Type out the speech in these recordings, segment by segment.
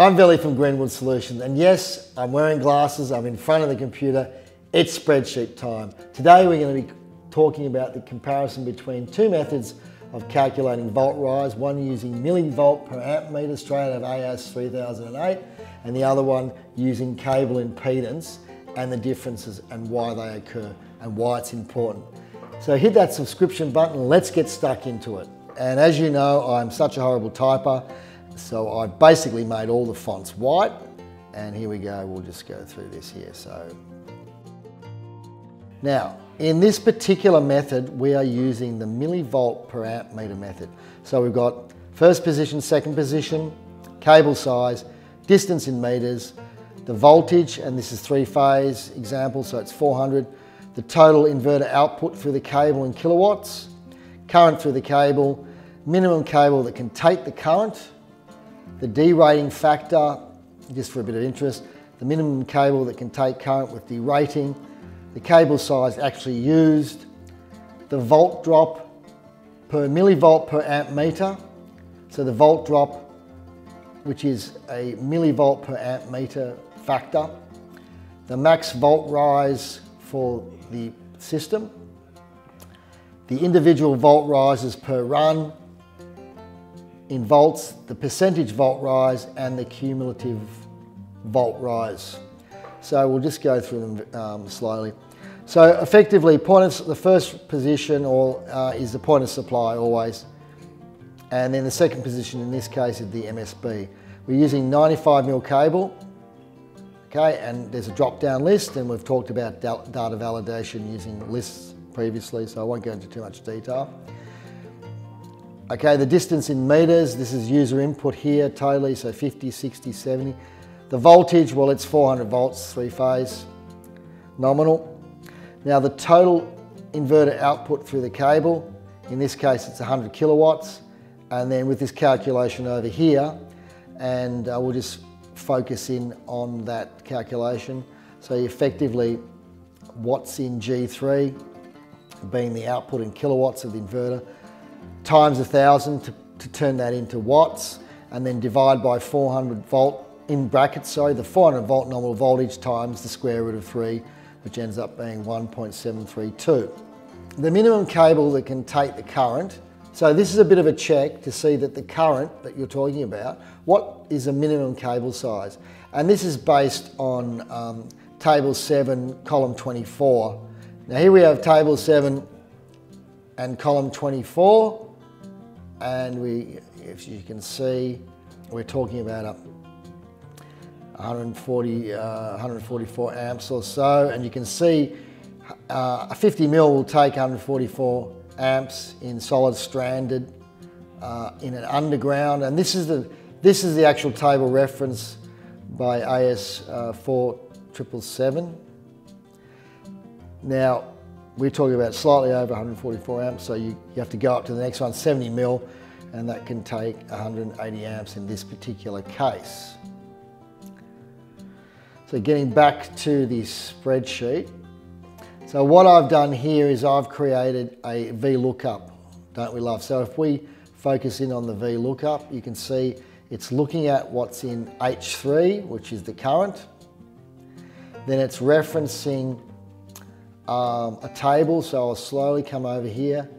I'm Billy from Greenwood Solutions, and yes, I'm wearing glasses, I'm in front of the computer, it's spreadsheet time. Today we're going to be talking about the comparison between two methods of calculating volt rise, one using millivolt per amp meter straight out of AS 3008, and the other one using cable impedance and the differences and why they occur and why it's important. So hit that subscription button, let's get stuck into it. And as you know, I'm such a horrible typer, so I've basically made all the fonts white, and here we go, we'll just go through this here. So Now, in this particular method, we are using the millivolt per amp meter method. So we've got first position, second position, cable size, distance in meters, the voltage, and this is three phase example, so it's 400, the total inverter output through the cable in kilowatts, current through the cable, minimum cable that can take the current, the derating factor, just for a bit of interest, the minimum cable that can take current with derating, the cable size actually used, the volt drop per millivolt per amp meter, so the volt drop, which is a millivolt per amp meter factor, the max volt rise for the system, the individual volt rises per run, in volts, the percentage volt rise and the cumulative volt rise. So we'll just go through them um, slowly. So effectively, point of the first position or uh, is the point of supply always, and then the second position in this case is the MSB. We're using 95 mil cable, okay, and there's a drop-down list, and we've talked about data validation using lists previously, so I won't go into too much detail. Okay, the distance in meters, this is user input here totally, so 50, 60, 70. The voltage, well, it's 400 volts, three phase, nominal. Now the total inverter output through the cable, in this case it's 100 kilowatts, and then with this calculation over here, and uh, we'll just focus in on that calculation. So effectively, watts in G3 being the output in kilowatts of the inverter, times a thousand to, to turn that into watts and then divide by 400 volt in brackets, sorry, the 400 volt nominal voltage times the square root of three, which ends up being 1.732. The minimum cable that can take the current, so this is a bit of a check to see that the current that you're talking about, what is a minimum cable size? And this is based on um, table seven, column 24. Now here we have table seven and column 24 and we, if you can see, we're talking about a 140, uh, 144 amps or so, and you can see uh, a 50 mil will take 144 amps in solid stranded uh, in an underground, and this is the this is the actual table reference by AS uh, 4777. Now, we're talking about slightly over 144 amps, so you, you have to go up to the next one, 70 mil, and that can take 180 amps in this particular case. So getting back to the spreadsheet. So what I've done here is I've created a VLOOKUP, don't we love? So if we focus in on the VLOOKUP, you can see it's looking at what's in H3, which is the current. Then it's referencing um, a table, so I'll slowly come over here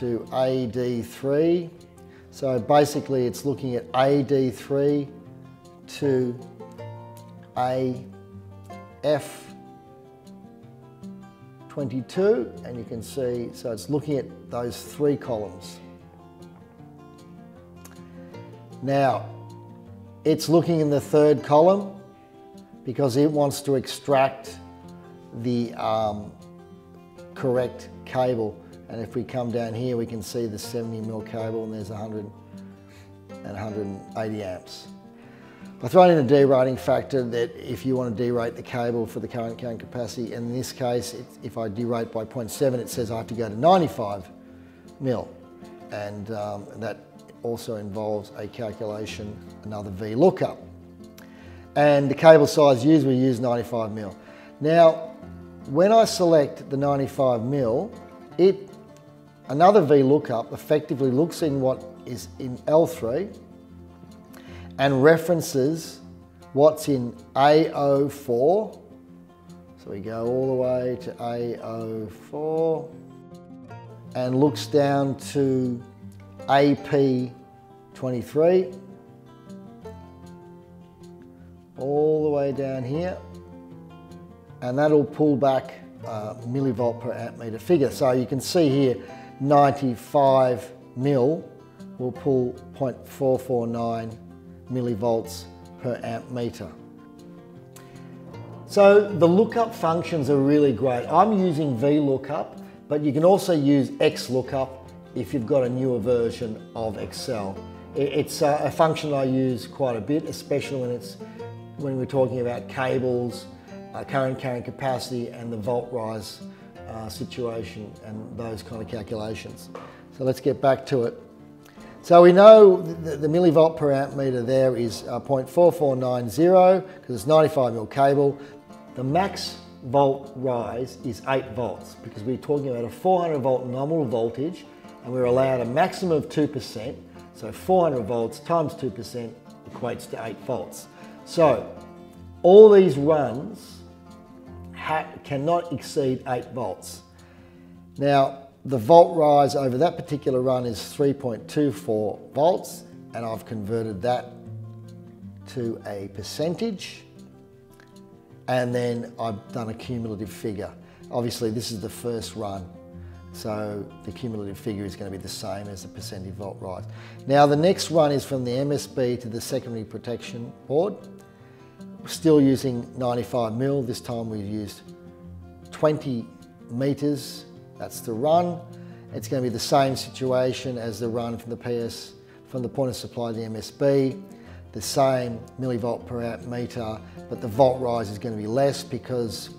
to AD3. So basically it's looking at AD3 to AF22 and you can see, so it's looking at those three columns. Now, it's looking in the third column because it wants to extract the um, correct cable. And if we come down here, we can see the 70 mil cable and there's 100 and 180 amps. I throw in a derating factor that if you want to derate the cable for the current carrying capacity, in this case, if I derate by 0.7, it says I have to go to 95 mil. And um, that also involves a calculation, another V lookup. And the cable size used, we use 95 mil. Now, when I select the 95 mil, it another VLOOKUP effectively looks in what is in L3 and references what's in AO4. So we go all the way to AO4 and looks down to AP23 all the way down here and that'll pull back uh, millivolt per amp meter figure. So you can see here 95 mil will pull 0.449 millivolts per amp meter. So the lookup functions are really great. I'm using VLOOKUP, but you can also use XLOOKUP if you've got a newer version of Excel. It's a function I use quite a bit, especially when it's when we're talking about cables, uh, current carrying capacity, and the volt rise uh, situation and those kind of calculations. So let's get back to it. So we know the, the millivolt per amp meter there is uh, 0.4490 because it's 95 mil cable. The max volt rise is 8 volts because we're talking about a 400 volt nominal voltage and we're allowed a maximum of 2%. So 400 volts times 2% equates to 8 volts. So all these runs cannot exceed 8 volts. Now, the volt rise over that particular run is 3.24 volts and I've converted that to a percentage and then I've done a cumulative figure. Obviously this is the first run so the cumulative figure is going to be the same as the percentage volt rise. Now the next run is from the MSB to the secondary protection board. Still using 95 mil, this time we've used 20 meters. That's the run. It's going to be the same situation as the run from the PS, from the point of supply to the MSB, the same millivolt per meter, but the volt rise is going to be less because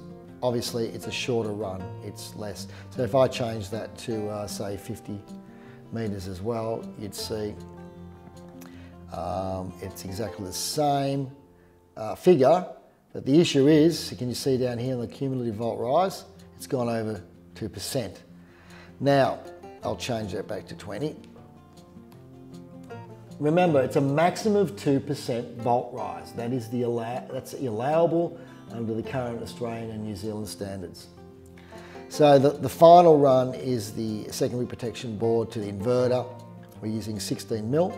obviously it's a shorter run, it's less. So if I change that to uh, say 50 meters as well, you'd see um, it's exactly the same uh, figure, but the issue is, can you see down here in the cumulative volt rise, it's gone over 2%. Now, I'll change that back to 20. Remember, it's a maximum of 2% volt rise. That is the allow that's allowable under the current Australian and New Zealand standards. So the, the final run is the secondary protection board to the inverter. We're using 16 mil,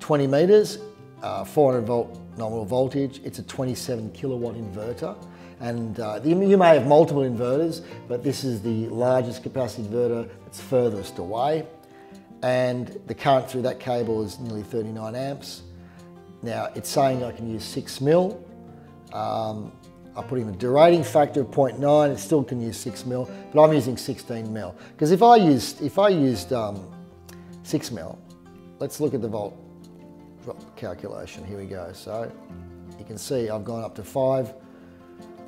20 meters, uh, 400 volt nominal voltage. It's a 27 kilowatt inverter. And uh, you may have multiple inverters, but this is the largest capacity inverter that's furthest away. And the current through that cable is nearly 39 amps. Now it's saying I can use six mil. Um, I put in a derating factor of 0.9, it still can use six mil, but I'm using 16 mil. Because if I used, if I used um, six mil, let's look at the volt drop calculation. Here we go. So you can see I've gone up to five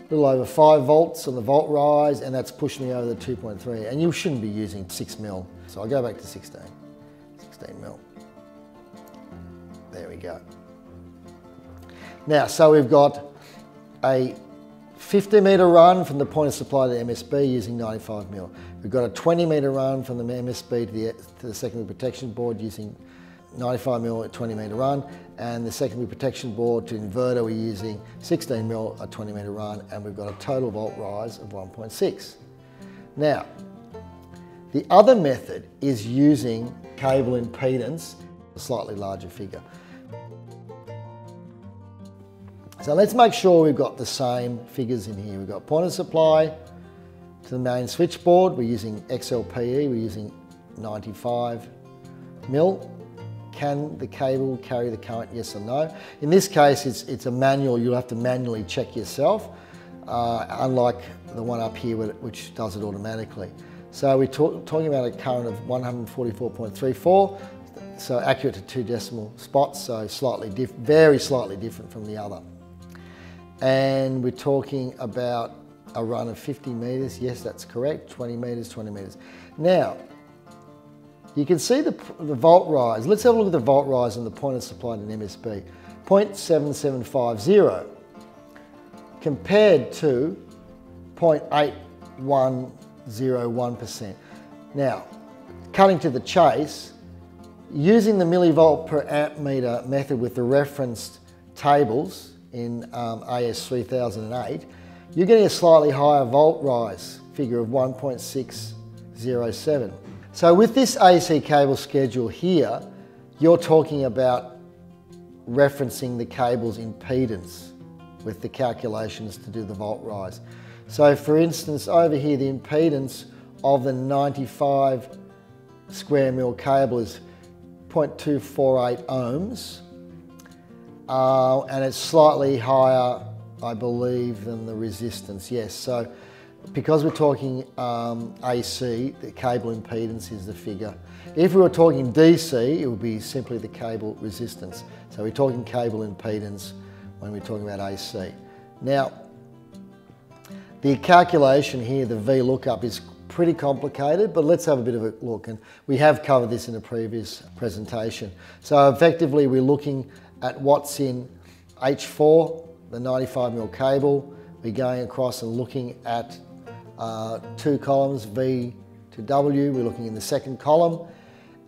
a little over 5 volts on the volt rise and that's pushed me over the 2.3 and you shouldn't be using 6 mil. So I'll go back to 16, 16 mil. There we go. Now, so we've got a 50 metre run from the point of supply to the MSB using 95 mil. We've got a 20 metre run from the MSB to the, to the secondary protection board using 95 mil at 20 metre run, and the secondary protection board to inverter we're using 16 mil at 20 metre run, and we've got a total volt rise of 1.6. Now, the other method is using cable impedance, a slightly larger figure. So let's make sure we've got the same figures in here. We've got point of supply to the main switchboard. We're using XLPE, we're using 95 mil can the cable carry the current, yes or no? In this case, it's, it's a manual, you'll have to manually check yourself, uh, unlike the one up here which does it automatically. So we're talk, talking about a current of 144.34, so accurate to two decimal spots, so slightly very slightly different from the other. And we're talking about a run of 50 metres, yes that's correct, 20 metres, 20 metres. Now, you can see the, the volt rise. Let's have a look at the volt rise on the point of supply in MSB. 0.7750 compared to 0.8101%. Now, cutting to the chase, Using the millivolt per amp meter method with the referenced tables in um, AS 3008, you're getting a slightly higher volt rise figure of 1.607. So with this AC cable schedule here, you're talking about referencing the cable's impedance with the calculations to do the volt rise. So for instance, over here, the impedance of the 95 square mil cable is 0.248 ohms. Uh, and it's slightly higher, I believe, than the resistance, yes. So because we're talking um, AC, the cable impedance is the figure. If we were talking DC, it would be simply the cable resistance. So we're talking cable impedance when we're talking about AC. Now, the calculation here, the V lookup, is pretty complicated, but let's have a bit of a look. And we have covered this in a previous presentation. So effectively, we're looking at what's in H4, the 95mm cable. We're going across and looking at uh, two columns, V to W. We're looking in the second column,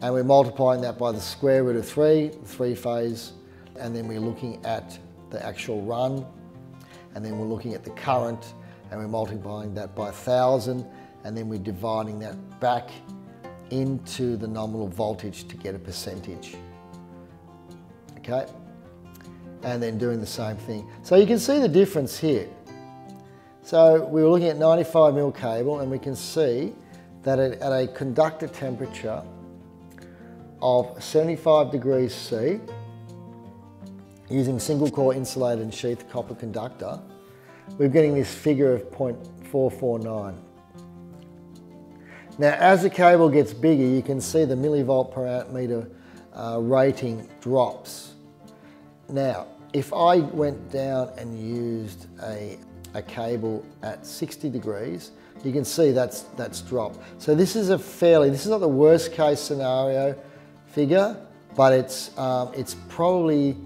and we're multiplying that by the square root of 3, three phase, and then we're looking at the actual run, and then we're looking at the current, and we're multiplying that by 1,000, and then we're dividing that back into the nominal voltage to get a percentage. Okay? And then doing the same thing. So you can see the difference here. So we were looking at 95 mil cable and we can see that at a conductor temperature of 75 degrees C, using single core insulated and sheath copper conductor, we're getting this figure of 0.449. Now, as the cable gets bigger, you can see the millivolt per meter uh, rating drops. Now, if I went down and used a, a cable at 60 degrees, you can see that's, that's dropped. So this is a fairly, this is not the worst case scenario figure, but it's, um, it's probably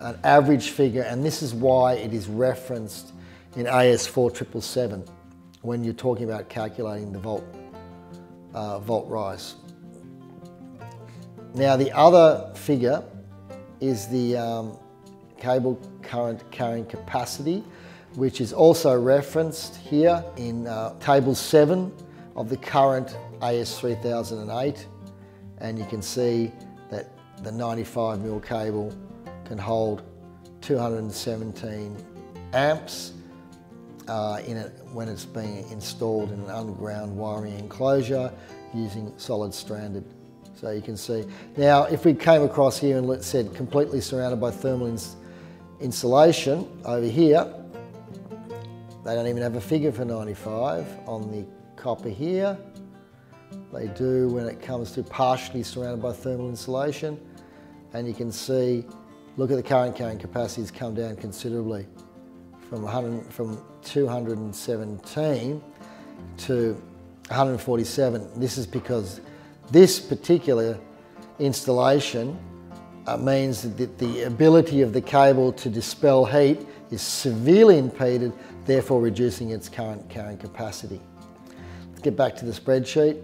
an average figure, and this is why it is referenced in AS 4777 when you're talking about calculating the volt uh, volt rise. Now the other figure is the um, cable current carrying capacity, which is also referenced here in uh, table 7 of the current AS 3008 and you can see that the 95 mil cable can hold 217 amps uh, in it when it's being installed in an underground wiring enclosure using solid stranded. So you can see. Now, if we came across here and said completely surrounded by thermal ins insulation over here, they don't even have a figure for 95 on the copper here. They do when it comes to partially surrounded by thermal insulation. And you can see, look at the current carrying capacity has come down considerably from, 100, from 217 to 147. This is because this particular installation uh, means that the ability of the cable to dispel heat is severely impeded, therefore reducing its current carrying capacity. Let's get back to the spreadsheet.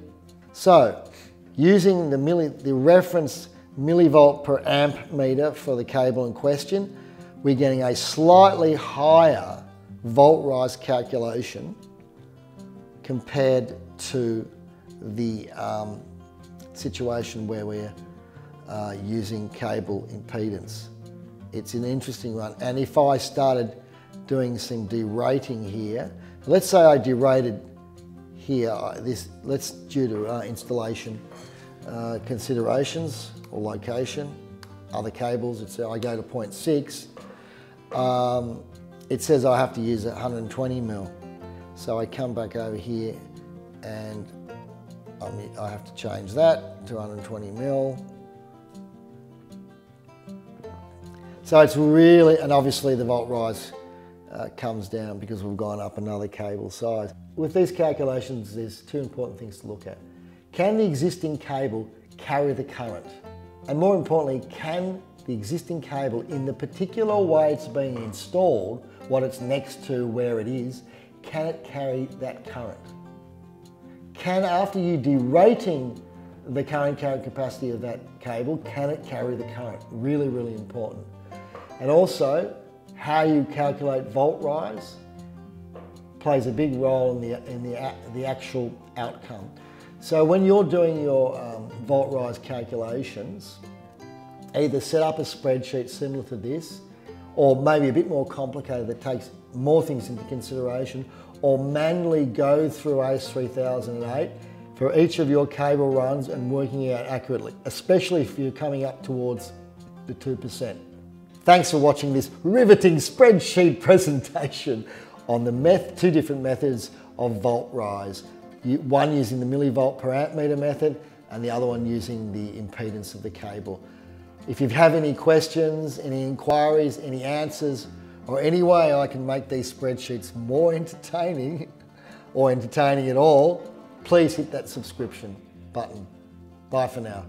So, using the, milli, the reference millivolt per amp meter for the cable in question, we're getting a slightly higher volt rise calculation compared to the um, situation where we're uh, using cable impedance. It's an interesting one. And if I started doing some derating here, let's say I derated here, uh, this, let's due to uh, installation uh, considerations or location, other cables, it's, I go to 0.6, um, it says I have to use 120 mil. So I come back over here and I have to change that to 120 mil. So it's really, and obviously the volt rise uh, comes down because we've gone up another cable size. With these calculations, there's two important things to look at. Can the existing cable carry the current? And more importantly, can the existing cable in the particular way it's being installed, what it's next to where it is, can it carry that current? Can, after you derating the current carrying capacity of that cable. Can it carry the current? Really, really important. And also, how you calculate volt rise plays a big role in the, in the, the actual outcome. So when you're doing your um, volt rise calculations, either set up a spreadsheet similar to this, or maybe a bit more complicated that takes more things into consideration, or manually go through AS 3008 for each of your cable runs and working out accurately, especially if you're coming up towards the 2%. Thanks for watching this riveting spreadsheet presentation on the meth two different methods of volt rise. One using the millivolt per amp meter method and the other one using the impedance of the cable. If you have any questions, any inquiries, any answers, or any way I can make these spreadsheets more entertaining or entertaining at all, please hit that subscription button. Bye for now.